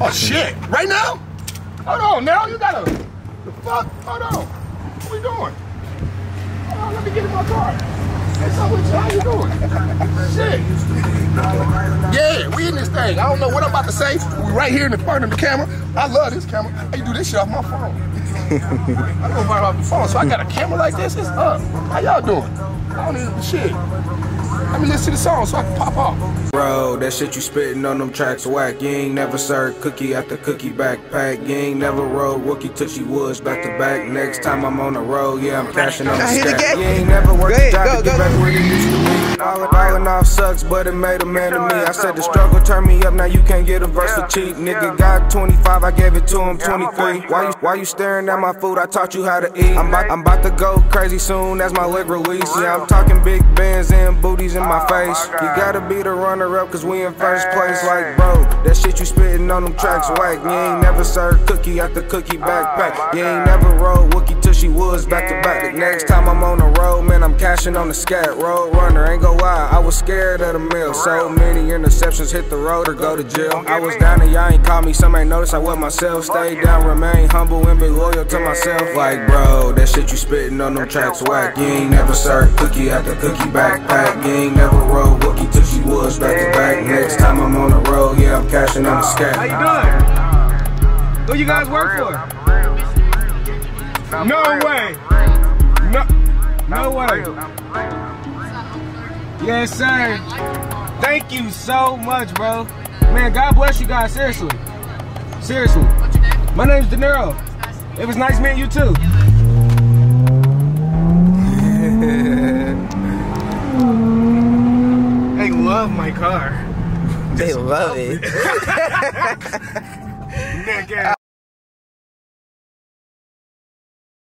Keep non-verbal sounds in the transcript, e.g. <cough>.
Oh shit! Right now? Hold on, now you gotta. The fuck? Hold on. What we doing? Hold on, let me get in my car. What's up with? How you doing? Shit. Yeah, we in this thing. I don't know what I'm about to say. We right here in the front of the camera. I love this camera. I do this shit off my phone. I go right off the phone, so I got a camera like this. It's up. How y'all doing? I don't even shit. Let me listen to the song so I can pop off. Bro, that shit you spitting on them tracks whack. You ain't never served cookie after cookie backpack. You ain't never rode Wookie Tushy Woods back to back. Next time I'm on the road, yeah, I'm cashing on the Can stack. You ain't never worked Go a job go, to go. get back where you used to Falling, falling off sucks, but it made a man of me. I said the struggle turned me up, now you can't get a verse for cheap. Nigga got 25, I gave it to him 23. Why you, why you staring at my food? I taught you how to eat. I'm about, I'm about to go crazy soon as my leg release. Yeah, I'm talking big bands and booties in my face. You gotta be the runner up, cause we in first place. Like, bro, that shit you spitting on them tracks whack. You ain't never served cookie after cookie backpack. You ain't never rode Wookie Tushy Woods back to back. The next time I'm on the road, man, I'm cashing on the scat. Road runner, ain't go lie, I was scared of the mill. So many interceptions hit the road or go to jail. I was down and y'all ain't call me, some ain't notice I was myself. Stay down, remain humble and be loyal to myself. Like, bro, that shit you spitting on them tracks whack. You ain't never served cookie after cookie backpack. You ain't never rode Wookie Tushy Woods back to back. Next time I'm on the road, yeah, I'm cashing on the How you doing? Who you guys work for? No way. No, no way. Yes, sir. Thank you so much, bro. Man, God bless you guys. Seriously. Seriously. My name's Denerro. It was nice meeting you too. <laughs> they love my car. They love it. <laughs> Nick,